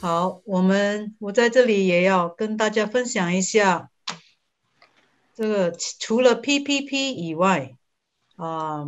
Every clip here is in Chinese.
好，我们我在这里也要跟大家分享一下，这个除了 PPP 以外，啊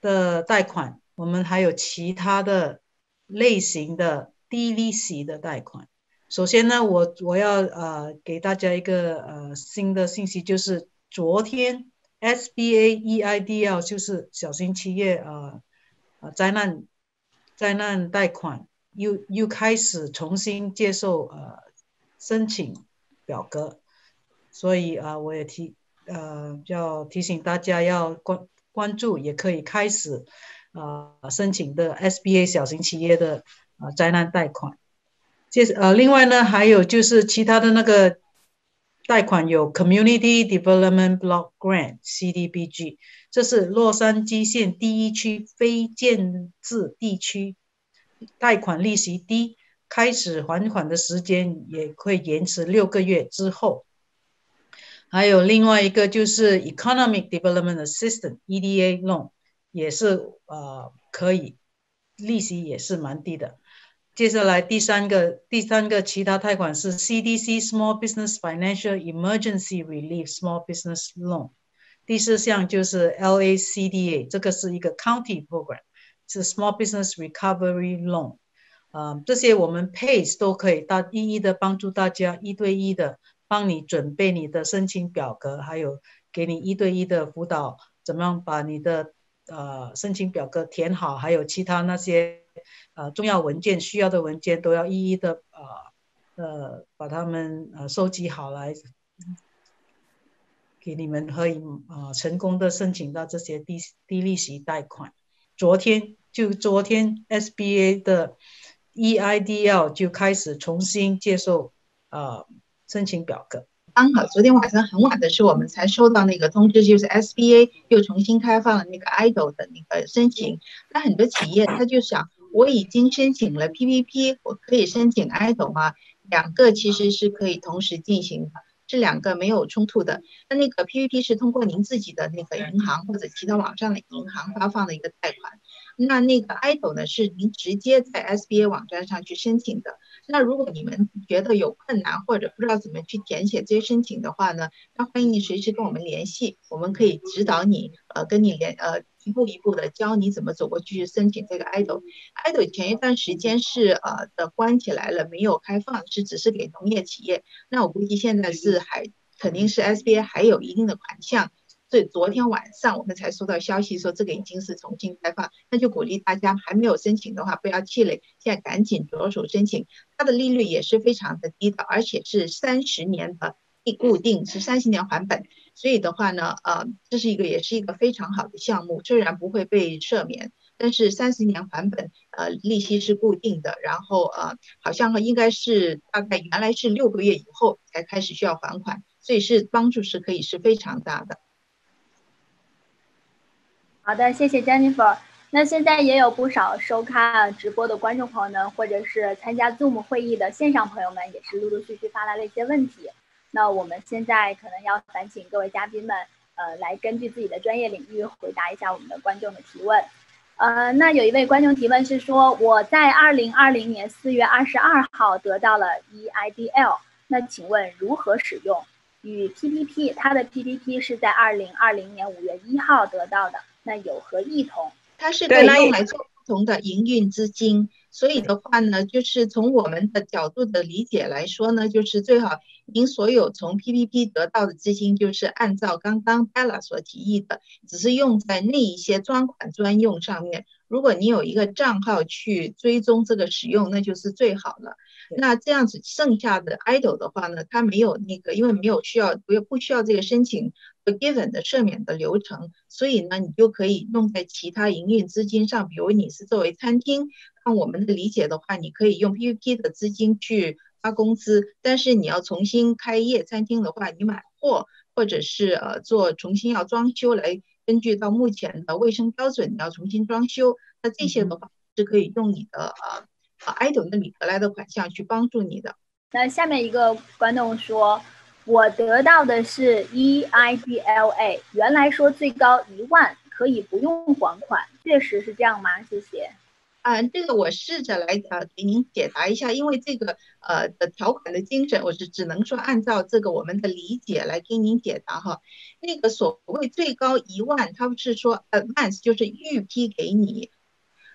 的贷款，我们还有其他的类型的低利息的贷款。首先呢，我我要呃给大家一个呃新的信息，就是昨天 SBA EIDL 就是小型企业呃呃灾难灾难贷款。又又开始重新接受呃申请表格，所以啊，我也提呃要提醒大家要关关注，也可以开始啊申请的 SBA 小型企业的啊灾难贷款。接呃另外呢，还有就是其他的那个贷款有 Community Development Block Grant CDBG，这是洛杉矶县第一区非建制地区。贷款利息低，开始还款的时间也会延迟六个月之后。还有另外一个就是 Economic Development Assistance EDA loan，也是呃可以，利息也是蛮低的。接下来第三个第三个其他贷款是 CDC Small Business Financial Emergency Relief Small Business Loan。第四项就是 LACDA，这个是一个 County Program。是 Small Business Recovery Loan，啊，这些我们 PACE 都可以大一一的帮助大家一对一的帮你准备你的申请表格，还有给你一对一的辅导，怎么样把你的呃申请表格填好，还有其他那些呃重要文件需要的文件都要一一的呃呃把它们呃收集好来，给你们可以啊成功的申请到这些低低利息贷款。昨天就昨天，SBA 的 EIDL 就开始重新接受呃申请表格。刚好昨天晚上很晚的时候，我们才收到那个通知，就是 SBA 又重新开放了那个 IDO 的那个申请。那很多企业他就想，我已经申请了 PPP，我可以申请 IDO 吗？两个其实是可以同时进行的。这两个没有冲突的。那那个 PPP 是通过您自己的那个银行或者其他网上的银行发放的一个贷款。那那个 IDO 呢，是您直接在 SBA 网站上去申请的。那如果你们觉得有困难或者不知道怎么去填写这些申请的话呢，那欢迎你随时跟我们联系，我们可以指导你，呃，跟你联呃。一步一步的教你怎么走过去申请这个 idol。idol 前一段时间是呃的关起来了，没有开放，是只是给农业企业。那我估计现在是还肯定是 SBA 还有一定的款项，所以昨天晚上我们才收到消息说这个已经是重新开放。那就鼓励大家还没有申请的话不要气馁，现在赶紧着手申请。它的利率也是非常的低的，而且是三十年的。固定是三十年还本，所以的话呢，呃，这是一个也是一个非常好的项目，虽然不会被赦免，但是三十年还本，呃，利息是固定的，然后呃，好像应该是大概原来是六个月以后才开始需要还款，所以是帮助是可以是非常大的。好的，谢谢 Jennifer。那现在也有不少收看直播的观众朋友们，或者是参加 Zoom 会议的线上朋友们，也是陆陆续续发来了一些问题。那我们现在可能要烦请各位嘉宾们，呃，来根据自己的专业领域回答一下我们的观众的提问。呃，那有一位观众提问是说，我在二零二零年四月二十二号得到了 EIDL，那请问如何使用？与 PPP，它的 PPP 是在二零二零年五月一号得到的，那有何异同？它是可以用来做不同的营运资金。所以的话呢，就是从我们的角度的理解来说呢，就是最好您所有从 PPP 得到的资金，就是按照刚刚 Bella 所提议的，只是用在那一些专款专用上面。如果你有一个账号去追踪这个使用，那就是最好了。那这样子剩下的 idle 的话呢，它没有那个，因为没有需要不不需要这个申请 forgiven 的赦免的流程，所以呢，你就可以用在其他营运资金上。比如你是作为餐厅，按我们的理解的话，你可以用 PPP 的资金去发工资。但是你要重新开业餐厅的话，你买货或者是呃做重新要装修来，根据到目前的卫生标准，你要重新装修，那这些的话是可以用你的呃。啊，idol 那里得来的款项去帮助你的。那下面一个观众说，我得到的是 EIDLA，原来说最高一万可以不用还款，确实是这样吗？谢谢。嗯，这个我试着来呃给您解答一下，因为这个呃的条款的精神，我是只能说按照这个我们的理解来给您解答哈。那个所谓最高一万，他不是说 advance 就是预批给你，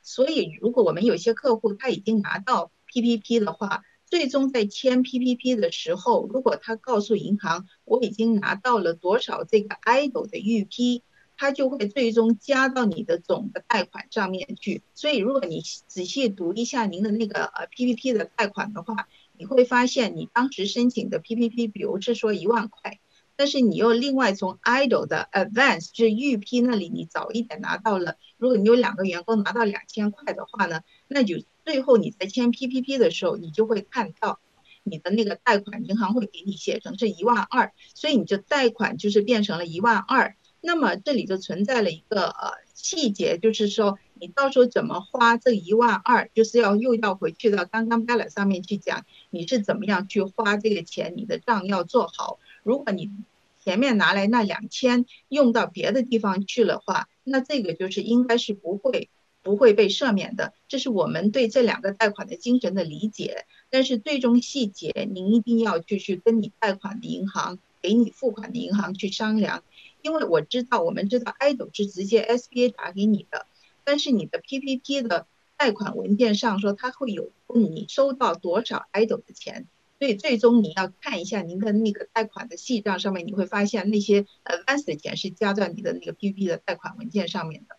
所以如果我们有些客户他已经拿到 PPP 的话，最终在签 PPP 的时候，如果他告诉银行我已经拿到了多少这个 idol 的预批。他就会最终加到你的总的贷款上面去，所以如果你仔细读一下您的那个呃 PPP 的贷款的话，你会发现你当时申请的 PPP，比如是说一万块，但是你又另外从 idol 的 advance 就是预批那里你早一点拿到了，如果你有两个员工拿到两千块的话呢，那就最后你在签 PPP 的时候，你就会看到你的那个贷款银行会给你写成是一万二，所以你就贷款就是变成了一万二。那么这里就存在了一个呃细节，就是说你到时候怎么花这一万二，就是要又要回去到刚刚 balance 上面去讲，你是怎么样去花这个钱，你的账要做好。如果你前面拿来那两千用到别的地方去了话，那这个就是应该是不会不会被赦免的。这是我们对这两个贷款的精神的理解，但是最终细节您一定要去去跟你贷款的银行，给你付款的银行去商量。因为我知道，我们知道 i d o 是直接 SBA 打给你的，但是你的 PPP 的贷款文件上说它会有问你收到多少 i d o 的钱，所以最终你要看一下您的那个贷款的细账上面，你会发现那些 advance 的钱是加在你的那个 PPP 的贷款文件上面的。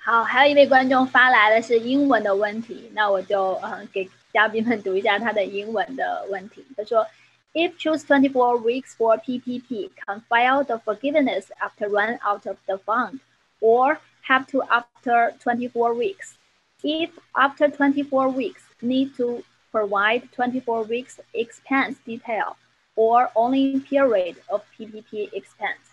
好，还有一位观众发来的是英文的问题，那我就嗯给嘉宾们读一下他的英文的问题。他说。If choose 24 weeks for PPP, can file the forgiveness after run out of the fund, or have to after 24 weeks. If after 24 weeks need to provide 24 weeks expense detail, or only period of PPP expense.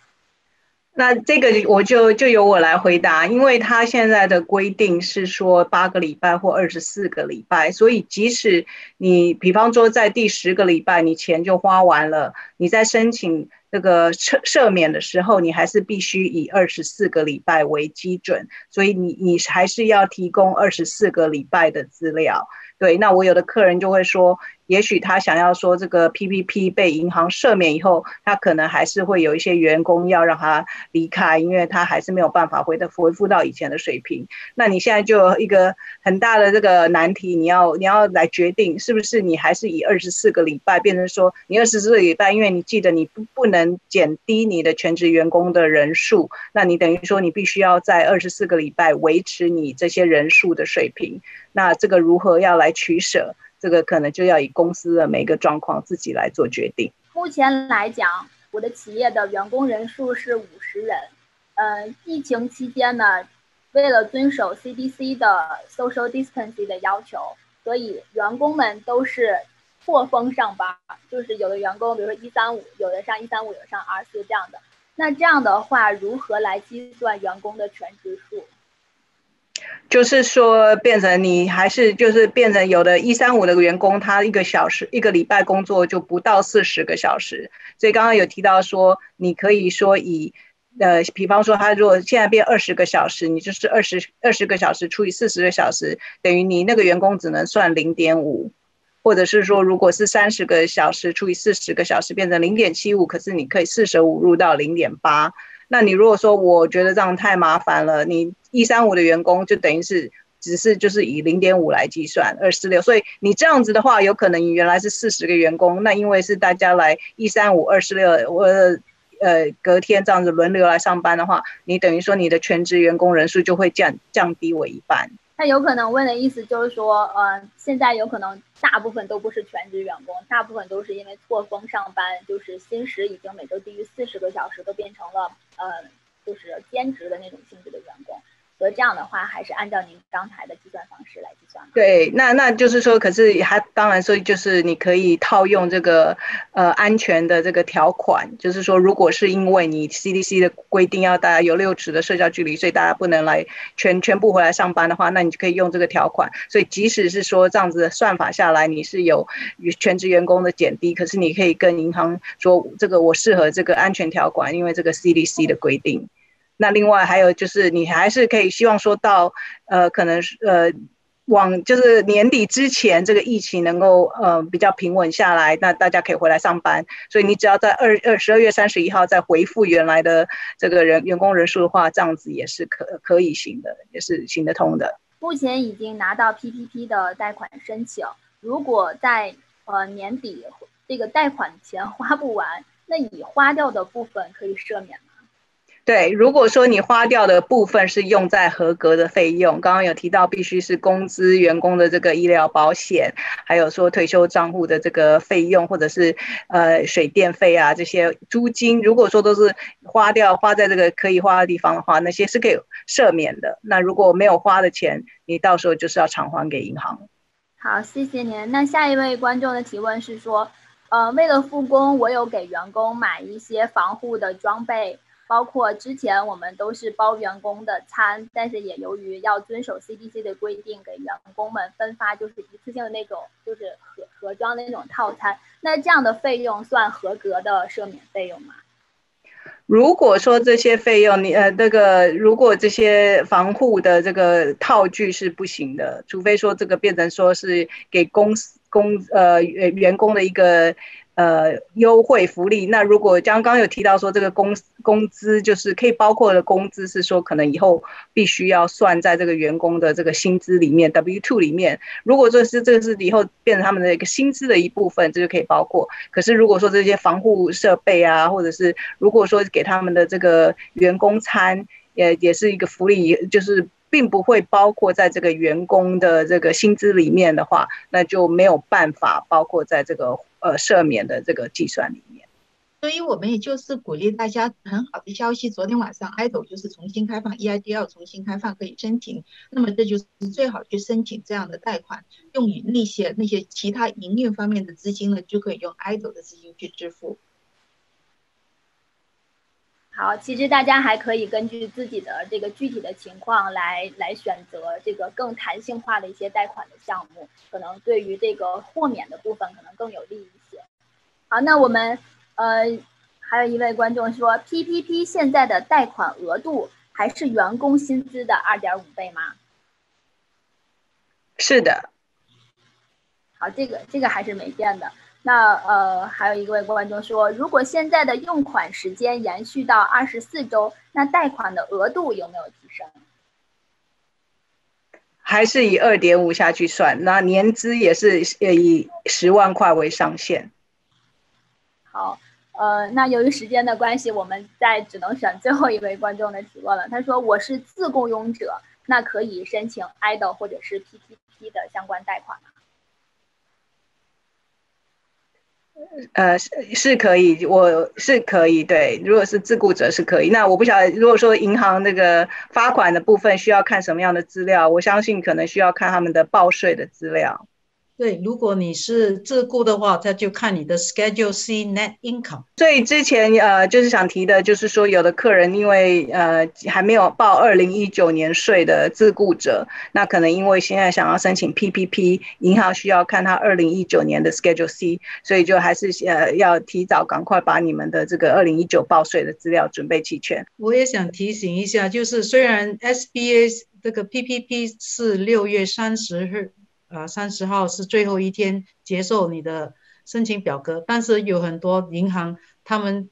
那这个我就就由我来回答，因为他现在的规定是说八个礼拜或二十四个礼拜，所以即使你比方说在第十个礼拜你钱就花完了，你在申请这个赦赦免的时候，你还是必须以二十四个礼拜为基准，所以你你还是要提供二十四个礼拜的资料。对，那我有的客人就会说。也许他想要说这个 PPP 被银行赦免以后，他可能还是会有一些员工要让他离开，因为他还是没有办法回的恢复到以前的水平。那你现在就有一个很大的这个难题，你要你要来决定是不是你还是以二十四个礼拜变成说你二十四个礼拜，因为你记得你不不能减低你的全职员工的人数，那你等于说你必须要在二十四个礼拜维持你这些人数的水平。那这个如何要来取舍？这个可能就要以公司的每个状况自己来做决定。目前来讲，我的企业的员工人数是五十人。嗯，疫情期间呢，为了遵守 CDC 的 social distancing 的要求，所以员工们都是错峰上班，就是有的员工，比如说一三五，有的上一三五，有的上二四这样的。那这样的话，如何来计算员工的全职数？就是说，变成你还是就是变成有的一三五的员工，他一个小时一个礼拜工作就不到四十个小时。所以刚刚有提到说，你可以说以呃，比方说他如果现在变二十个小时，你就是二十二十个小时除以四十个小时，等于你那个员工只能算零点五，或者是说如果是三十个小时除以四十个小时变成零点七五，可是你可以四舍五入到零点八。那你如果说我觉得这样太麻烦了，你一三五的员工就等于是只是就是以零点五来计算二四六，所以你这样子的话，有可能你原来是四十个员工，那因为是大家来一三五二四六，我呃隔天这样子轮流来上班的话，你等于说你的全职员工人数就会降降低为一半。他有可能问的意思就是说，呃，现在有可能大部分都不是全职员工，大部分都是因为错峰上班，就是薪时已经每周低于四十个小时，都变成了呃，就是兼职的那种性质的员工。所以这样的话，还是按照您刚才的计算方式来计算。对，那那就是说，可是还当然说，就是你可以套用这个呃安全的这个条款，就是说，如果是因为你 CDC 的规定要大家有六尺的社交距离，所以大家不能来全全部回来上班的话，那你就可以用这个条款。所以即使是说这样子的算法下来，你是有全职员工的减低，可是你可以跟银行说，这个我适合这个安全条款，因为这个 CDC 的规定。那另外还有就是，你还是可以希望说到，呃，可能呃，往就是年底之前，这个疫情能够呃比较平稳下来，那大家可以回来上班。所以你只要在二二十二月三十一号再回复原来的这个人员工人数的话，这样子也是可可以行的，也是行得通的。目前已经拿到 PPP 的贷款申请，如果在呃年底这个贷款钱花不完，那已花掉的部分可以赦免。对，如果说你花掉的部分是用在合格的费用，刚刚有提到必须是工资、员工的这个医疗保险，还有说退休账户的这个费用，或者是呃水电费啊这些租金，如果说都是花掉花在这个可以花的地方的话，那些是可以赦免的。那如果没有花的钱，你到时候就是要偿还给银行。好，谢谢您。那下一位观众的提问是说，呃，为了复工，我有给员工买一些防护的装备。包括之前我们都是包员工的餐，但是也由于要遵守 CDC 的规定，给员工们分发就是一次性的那种，就是盒盒装的那种套餐。那这样的费用算合格的赦免费用吗？如果说这些费用，你呃那个如果这些防护的这个套具是不行的，除非说这个变成说是给公司公呃员员工的一个。呃，优惠福利。那如果刚刚有提到说这个工工资，就是可以包括的工资，是说可能以后必须要算在这个员工的这个薪资里面，W two 里面。如果说是这个是以后变成他们的一个薪资的一部分，这就可以包括。可是如果说这些防护设备啊，或者是如果说给他们的这个员工餐，也也是一个福利，就是。并不会包括在这个员工的这个薪资里面的话，那就没有办法包括在这个呃赦免的这个计算里面。所以我们也就是鼓励大家，很好的消息，昨天晚上 idol 就是重新开放，EIDL 重新开放可以申请，那么这就是最好去申请这样的贷款，用于那些那些其他营运方面的资金呢，就可以用 idol 的资金去支付。好，其实大家还可以根据自己的这个具体的情况来来选择这个更弹性化的一些贷款的项目，可能对于这个豁免的部分可能更有利一些。好，那我们呃还有一位观众说，PPP 现在的贷款额度还是员工薪资的二点五倍吗？是的。好，这个这个还是没变的。那呃，还有一位观众说，如果现在的用款时间延续到二十四周，那贷款的额度有没有提升？还是以二点五下去算？那年资也是以十万块为上限。好，呃，那由于时间的关系，我们再只能选最后一位观众的提问了。他说：“我是自雇佣者，那可以申请 idle 或者是 PPP 的相关贷款吗？”呃，是是可以，我是可以，对，如果是自雇者是可以。那我不晓得，如果说银行那个罚款的部分需要看什么样的资料，我相信可能需要看他们的报税的资料。对，如果你是自雇的话，他就看你的 Schedule C Net Income。所以之前呃，就是想提的，就是说有的客人因为呃还没有报二零一九年税的自雇者，那可能因为现在想要申请 PPP，银行需要看他二零一九年的 Schedule C，所以就还是呃要提早赶快把你们的这个二零一九报税的资料准备齐全。我也想提醒一下，就是虽然 SBA 这个 PPP 是六月三十日。啊，三十号是最后一天接受你的申请表格，但是有很多银行他们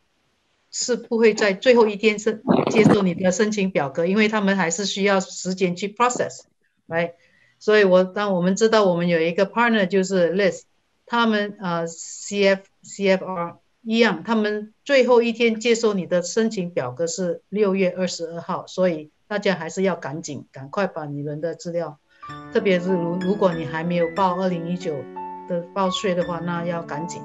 是不会在最后一天申接受你的申请表格，因为他们还是需要时间去 process，right？所以我当我们知道我们有一个 partner 就是 list，他们呃 CF CFR 一样，他们最后一天接受你的申请表格是六月二十二号，所以大家还是要赶紧赶快把你们的资料。特别是如如果你还没有报二零一九的报税的话，那要赶紧。